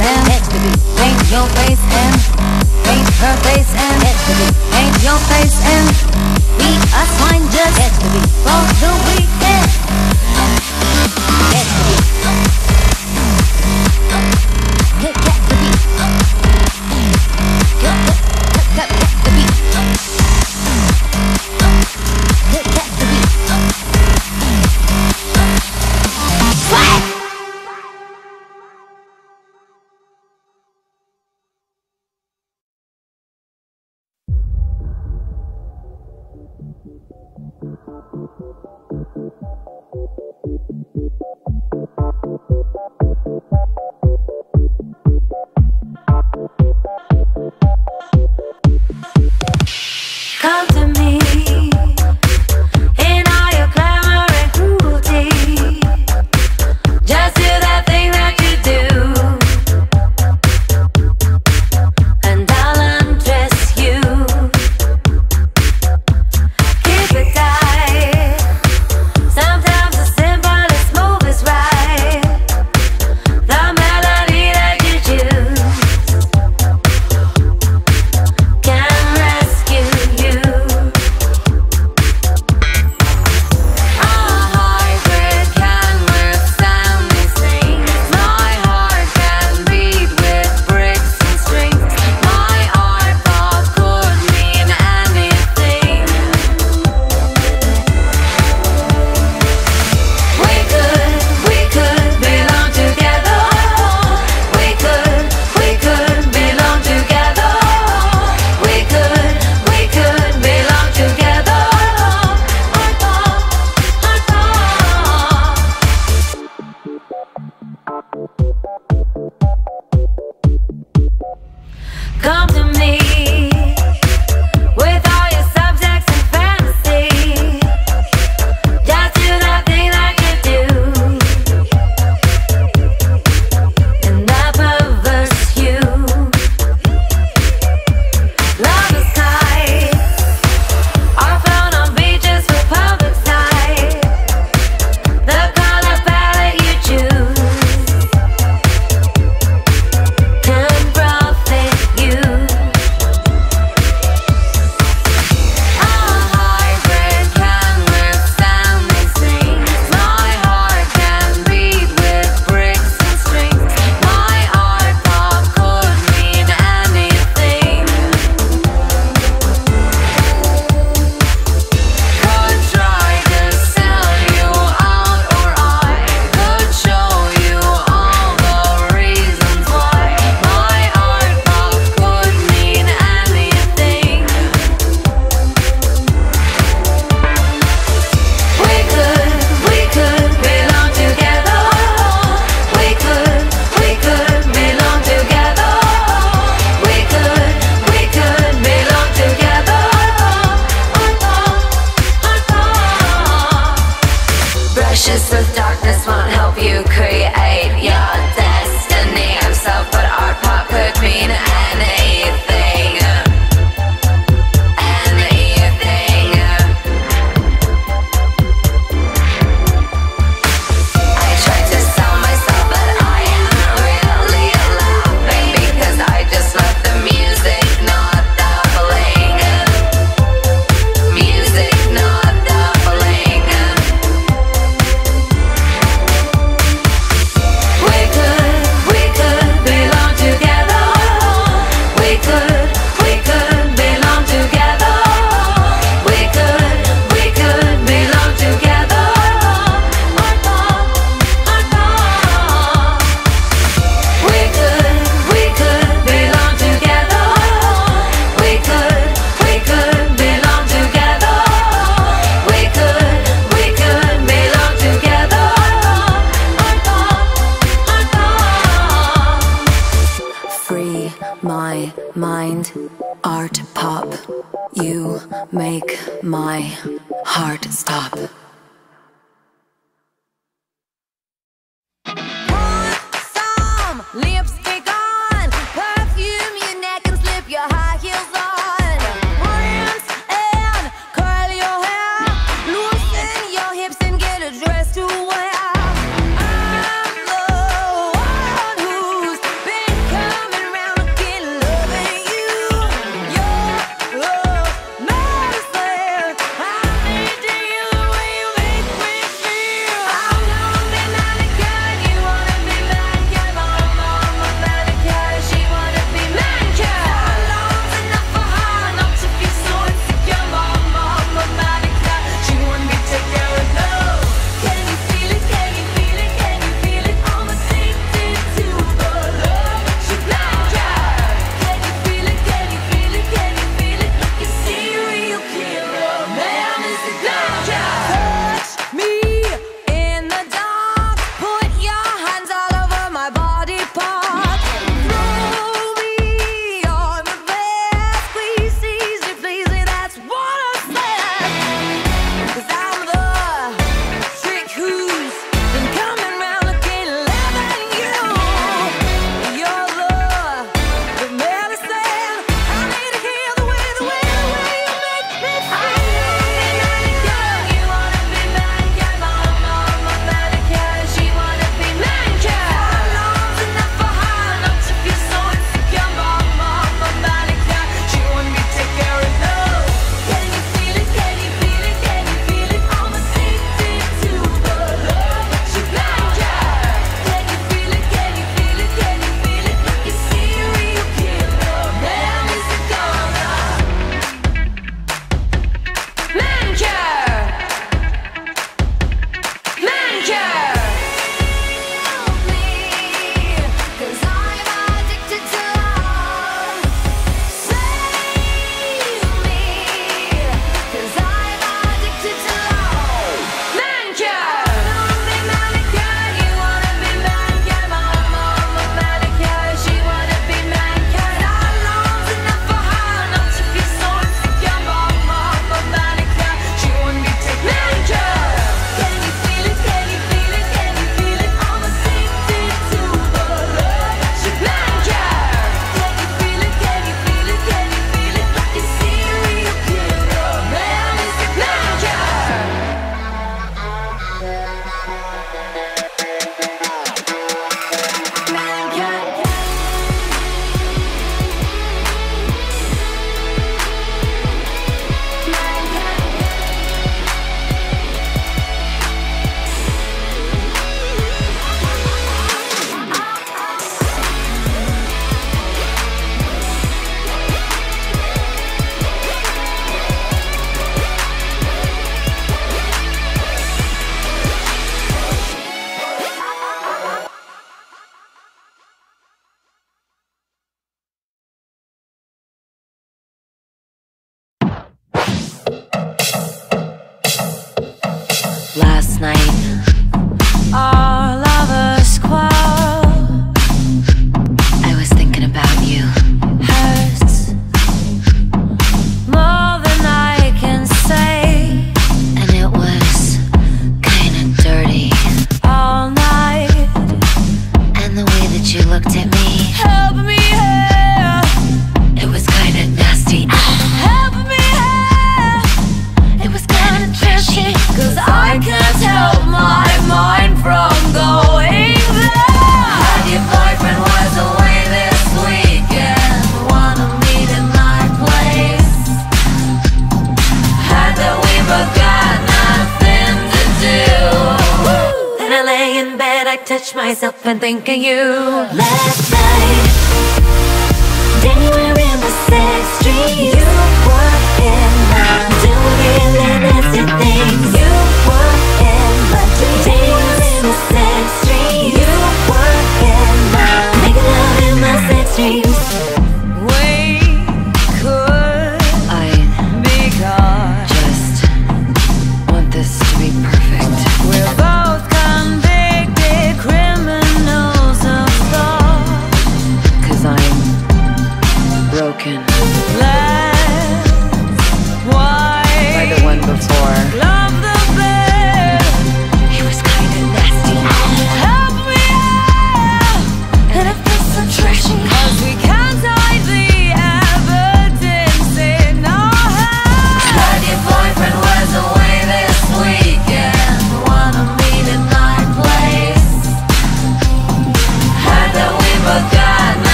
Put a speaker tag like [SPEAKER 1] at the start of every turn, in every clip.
[SPEAKER 1] and paint your face and paint her face and paint your face and we are fine just for the weekend.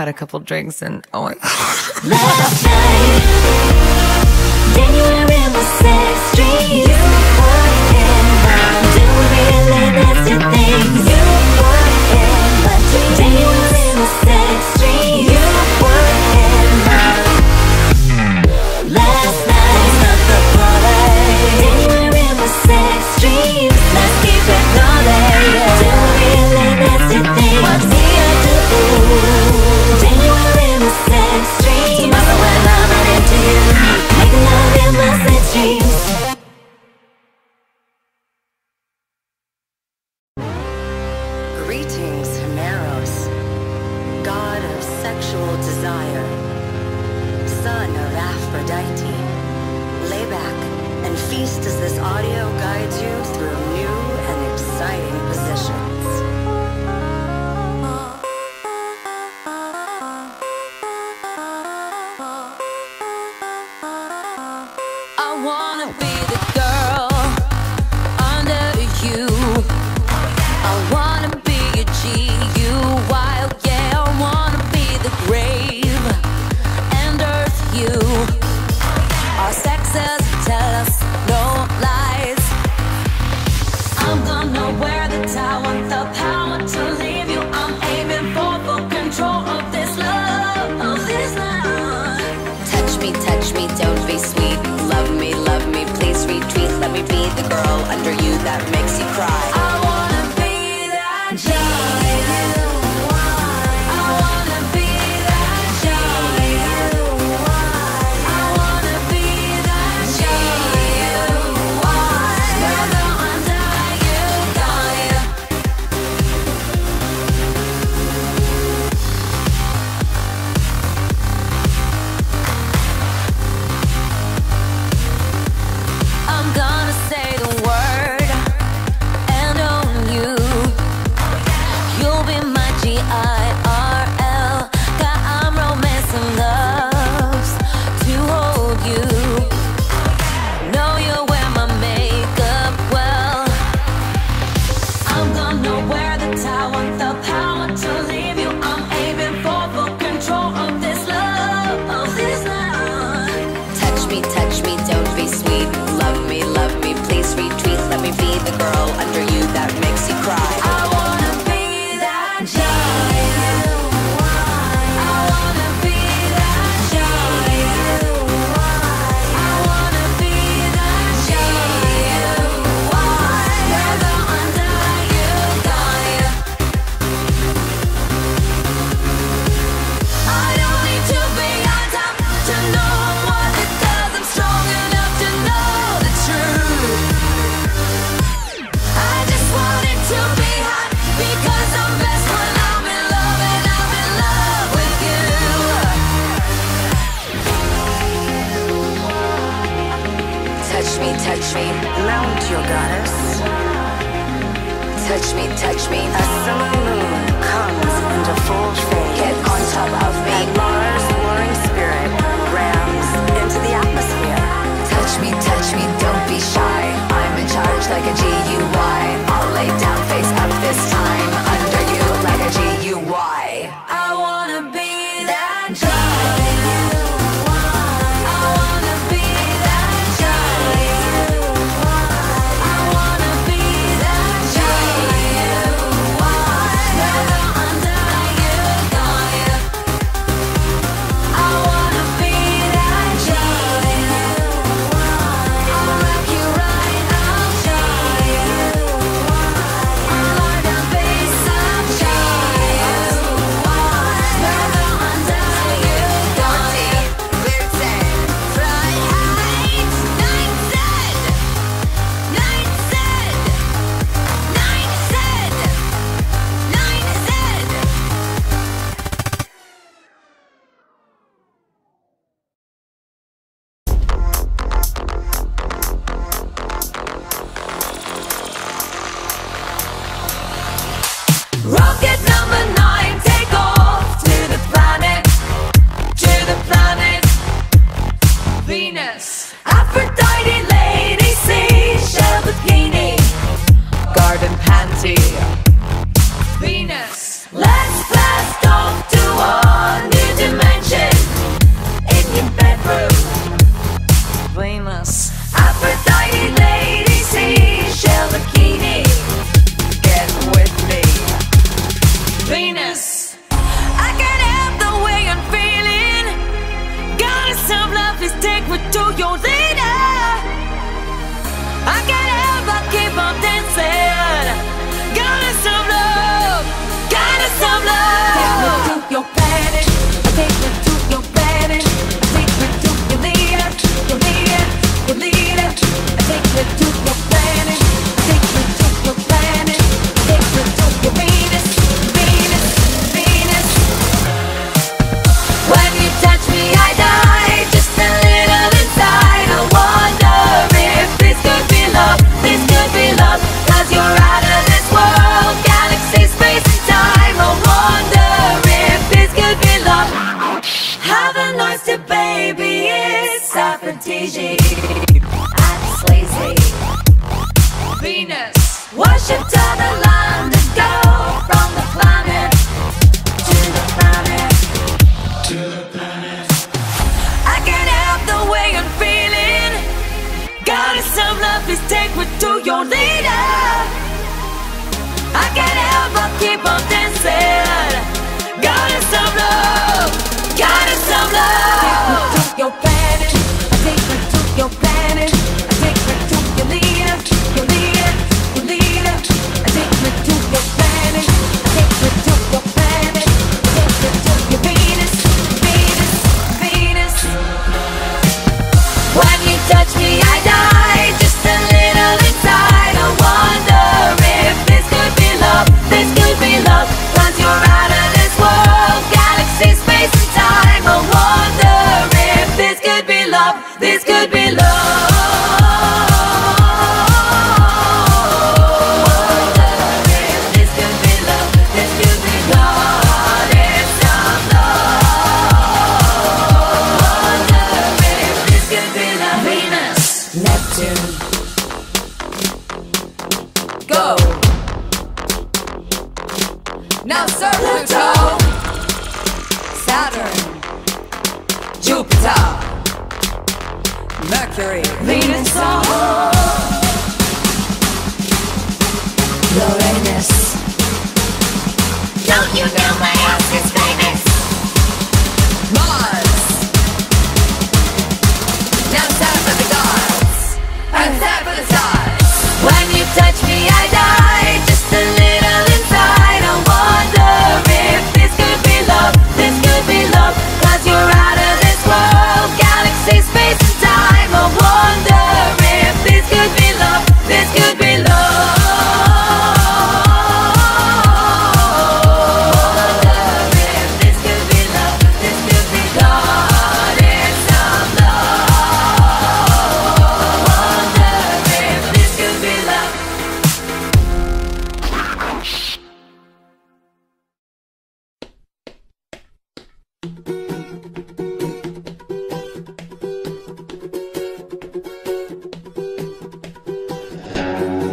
[SPEAKER 2] had a couple drinks and oh
[SPEAKER 1] sexual desire. Son of Aphrodite, lay back and feast as this audio guides you through new and exciting positions.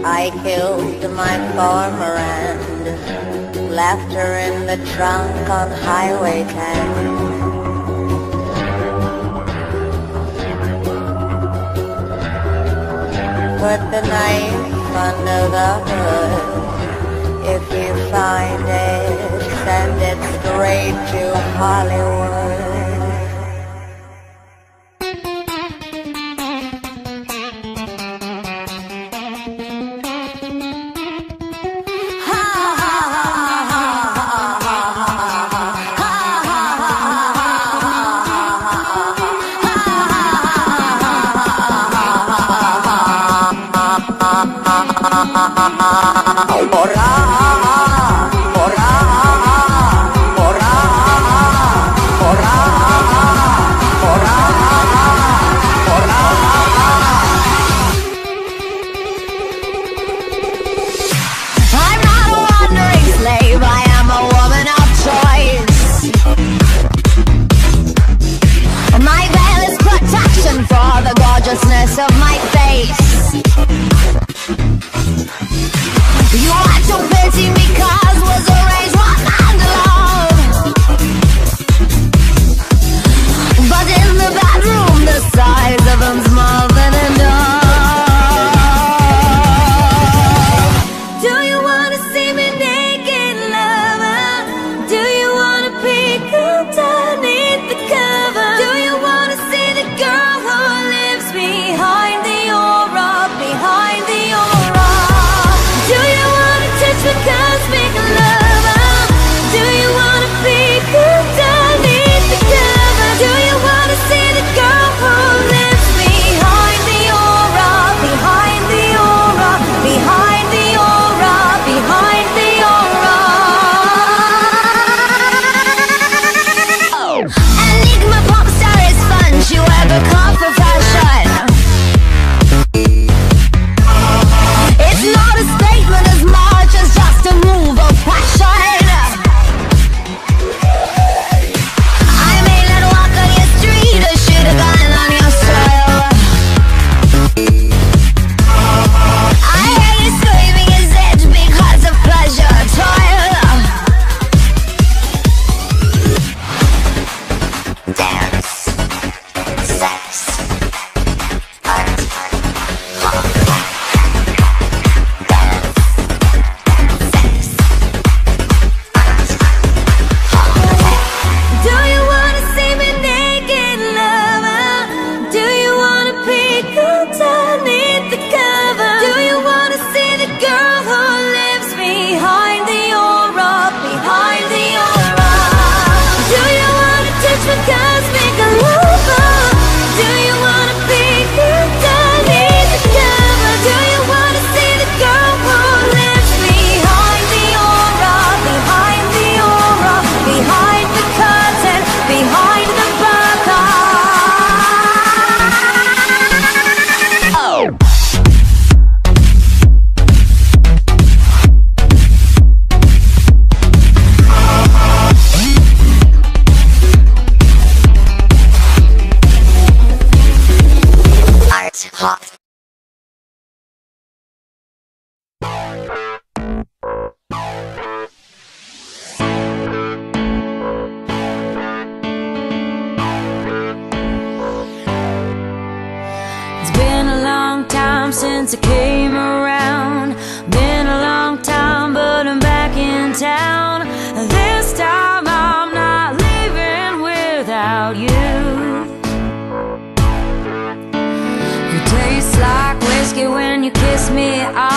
[SPEAKER 2] I
[SPEAKER 3] killed my former and left her in the trunk on Highway 10. Put the knife under the hood. If you find it, send it straight to Hollywood.
[SPEAKER 1] por time since I came around. Been a long time but I'm back in town. This time I'm not leaving without you. You taste like whiskey when you kiss me I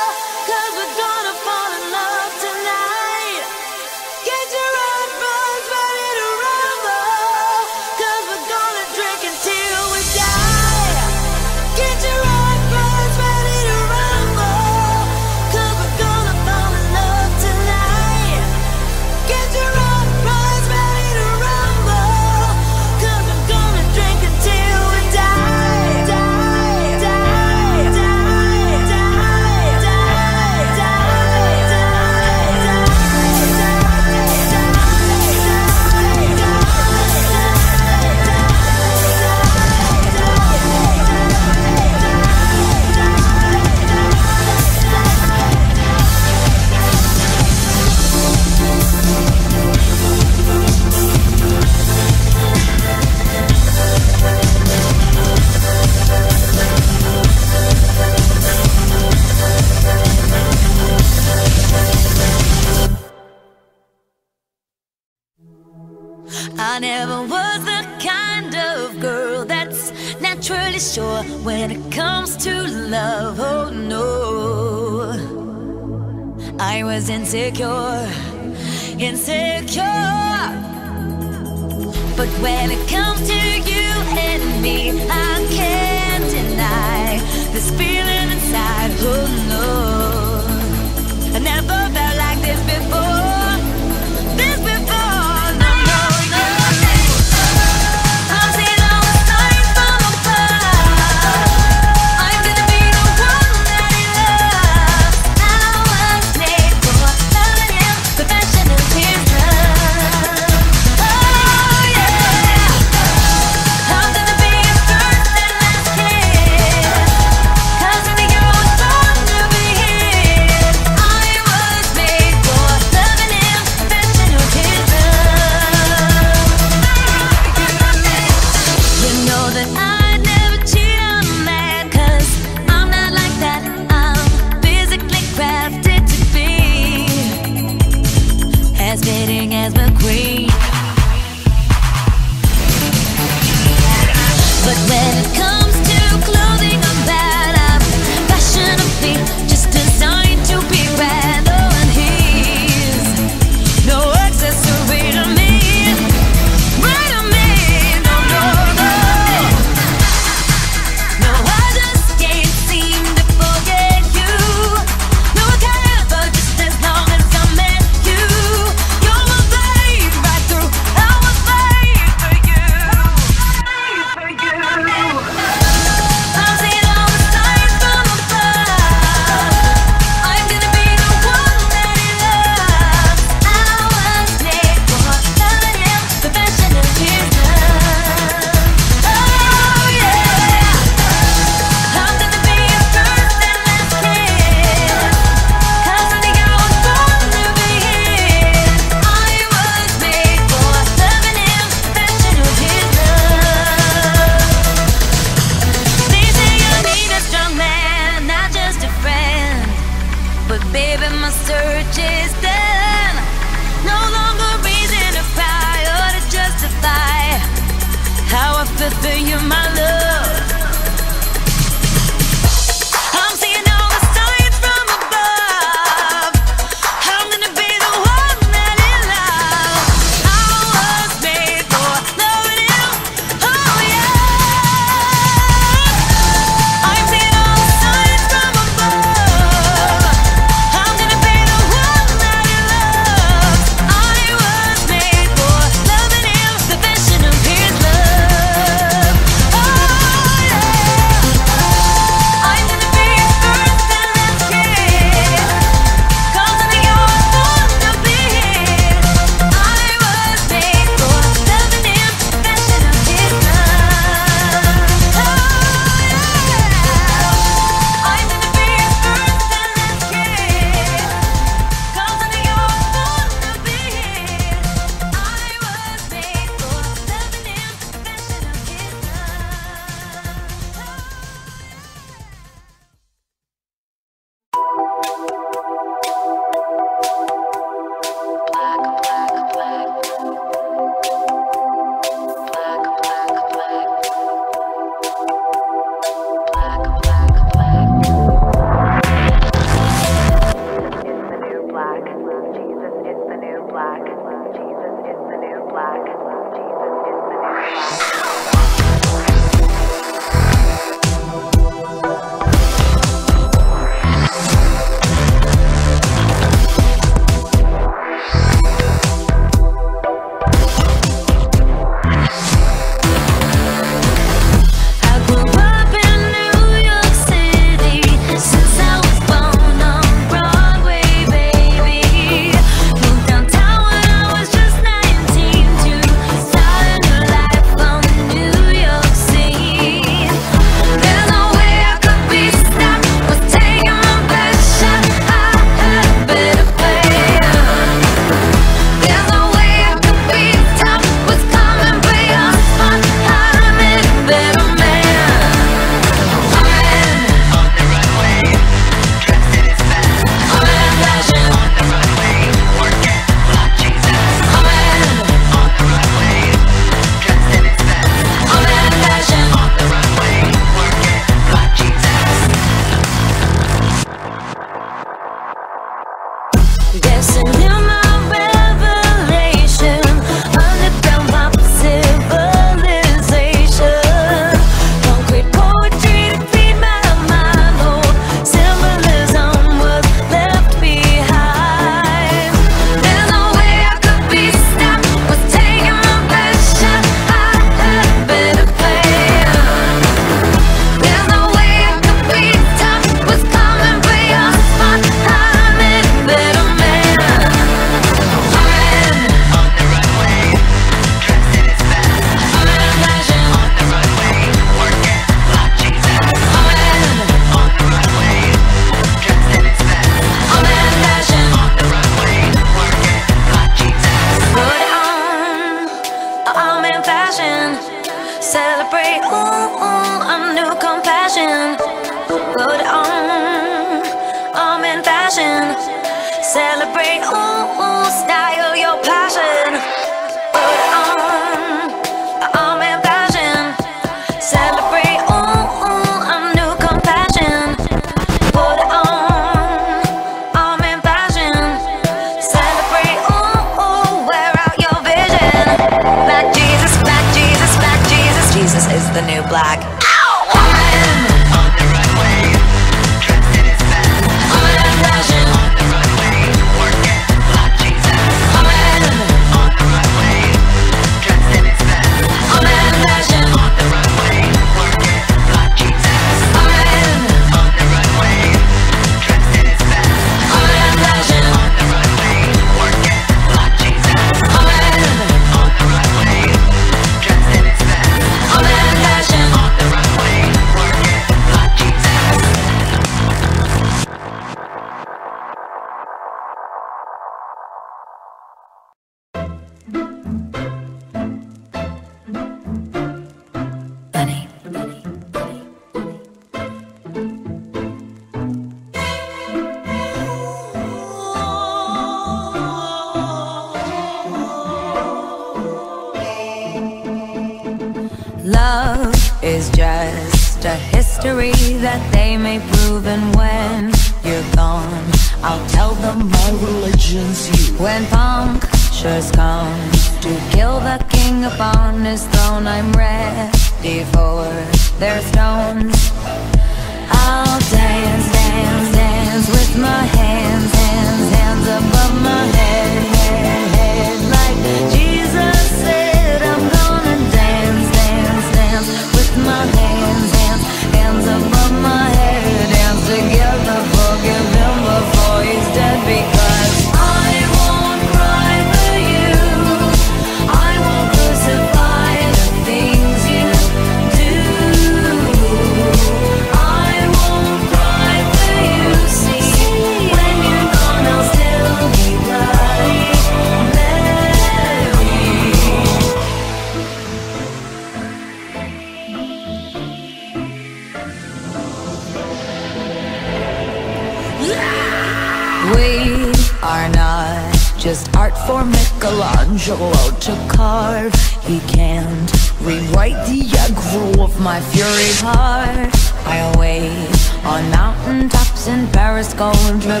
[SPEAKER 1] road to carve. He can't rewrite the aggro of my fury heart. I wait on mountaintops in Paris Contre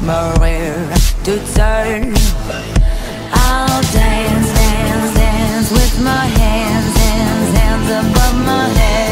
[SPEAKER 1] Maria to turn I'll dance, dance, dance with my hands, hands, hands above my head.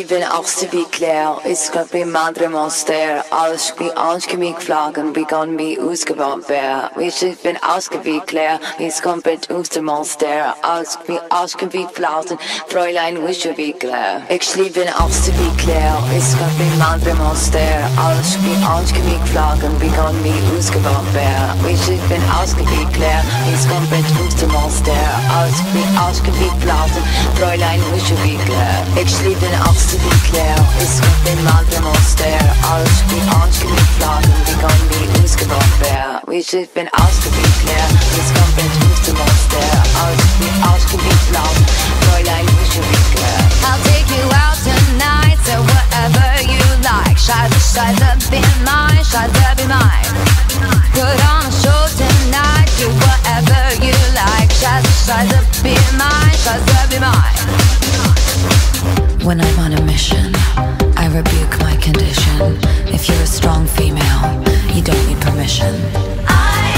[SPEAKER 4] lieben auch Sibyl Claire. ist könnte wie Madre Monster. Alles wie ausgewickelt Flaggen, wie kann wie ausgebaut werden. Ich bin ausgewickelt, Claire, ist mit uns dem Monster. Alles wie ausgewickelt Flausen, Fräulein Wischewickler. Ich liebe auch Sibyl Claire. Ich könnte wie Madre Monster. Alles wie ausgewickelt Flaggen, wie kann wie ausgebaut werden. Ich bin ausgewickelt, Claire, ist mit uns dem Monster. Alles wie ausgewickelt Flausen, Fräulein Wischewickler. Ich liebe auch den absolut klar Es wird den Magen aus der Alles wie anschgemiebt Flagen Wie kann wie ausgebaut wär Ich bin ausgebiet klar Es kommt mit Fuß zum wie ausgebiet Flagen Fräulein, wie schon wie
[SPEAKER 1] I'll take you out tonight So whatever you like. Scheiße, Scheiße, be mine? Scheiße, be mine? Put on a show tonight Do whatever you like. Scheiße, Scheiße, be mine? Scheiße, be mine
[SPEAKER 5] when I'm on a mission, I rebuke my condition. If you're a strong female, you don't need permission.
[SPEAKER 1] Try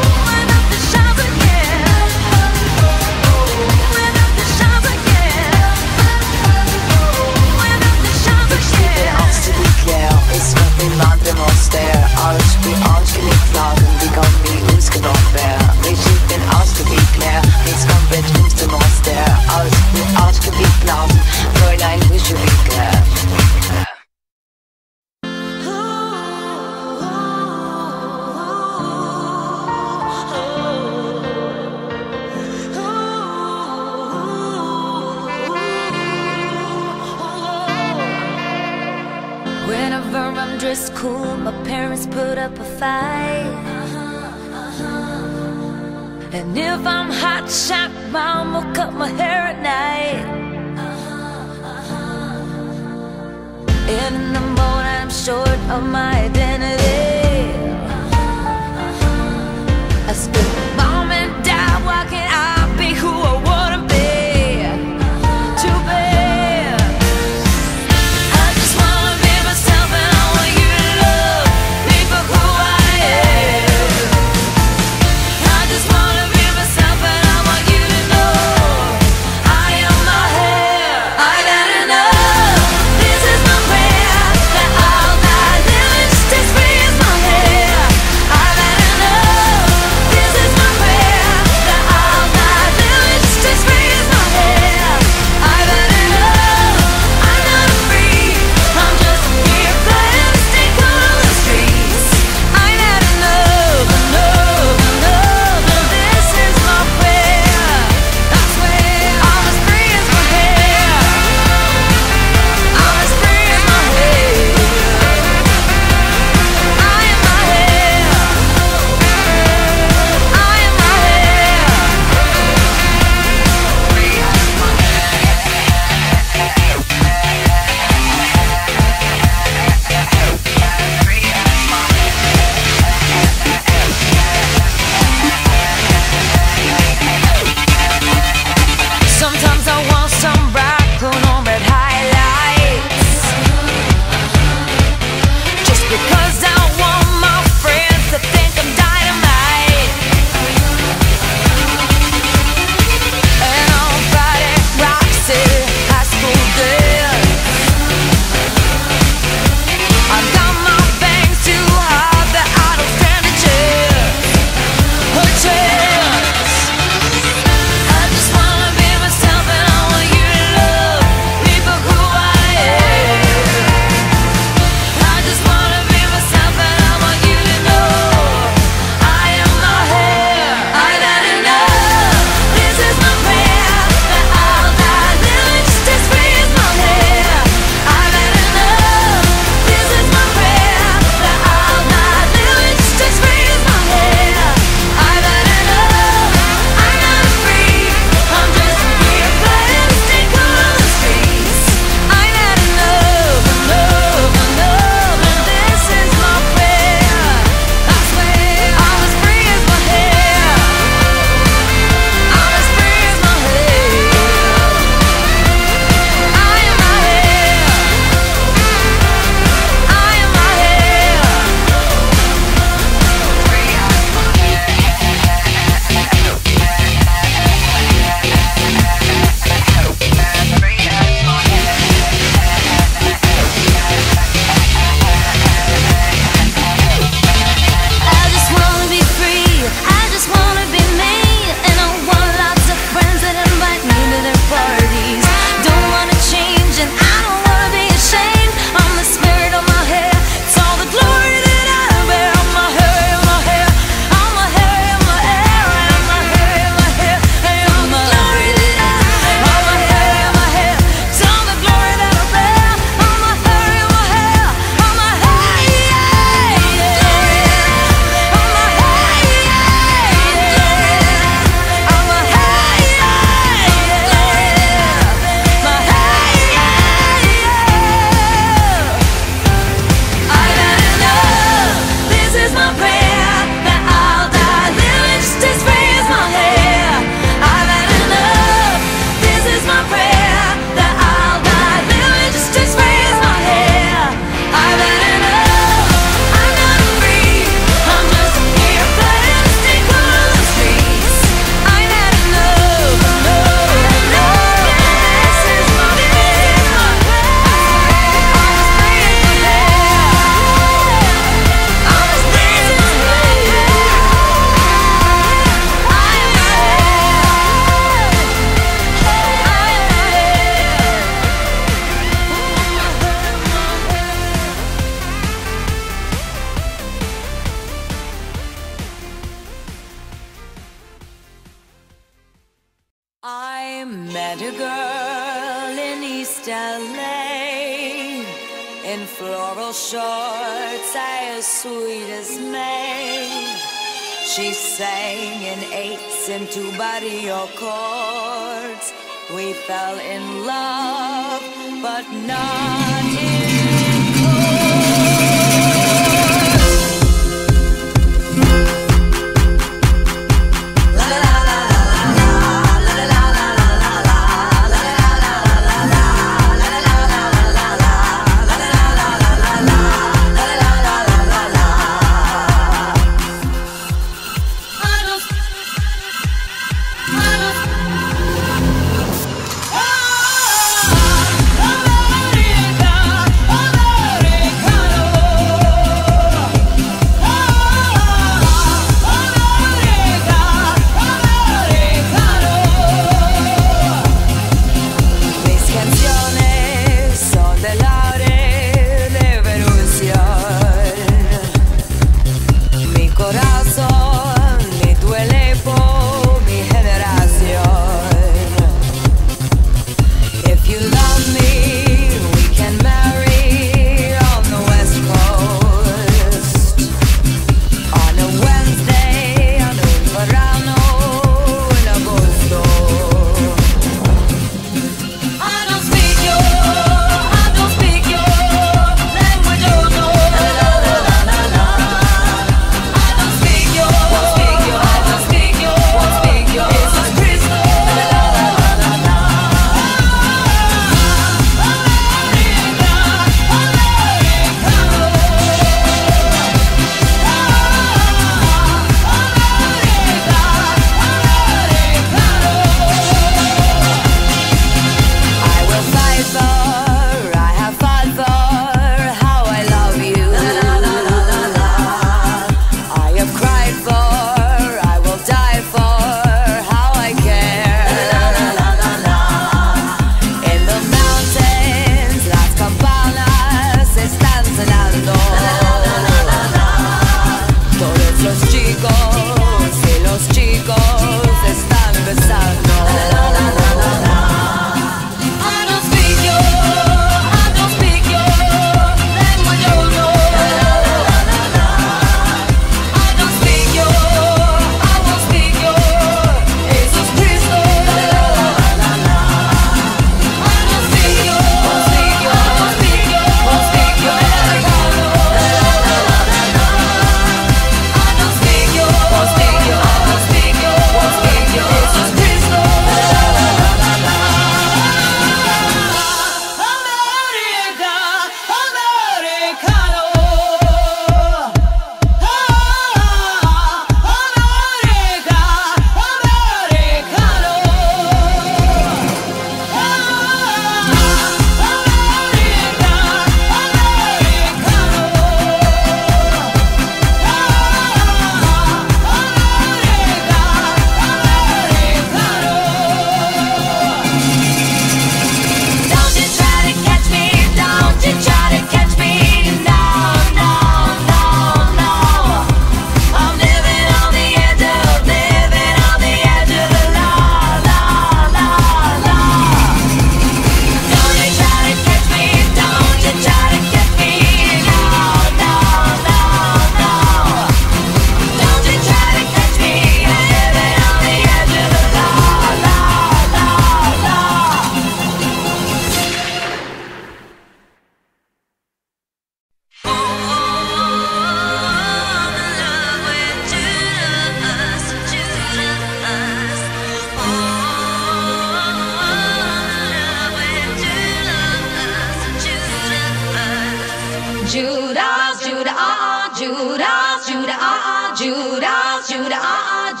[SPEAKER 1] Even after three times he betrays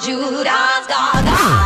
[SPEAKER 1] me